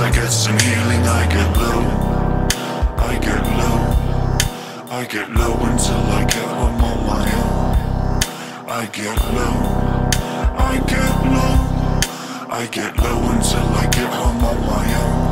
I get some healing. I get low, I get low, I get low until I get home on my own. I get low, I get low, I get low until I get home on my own.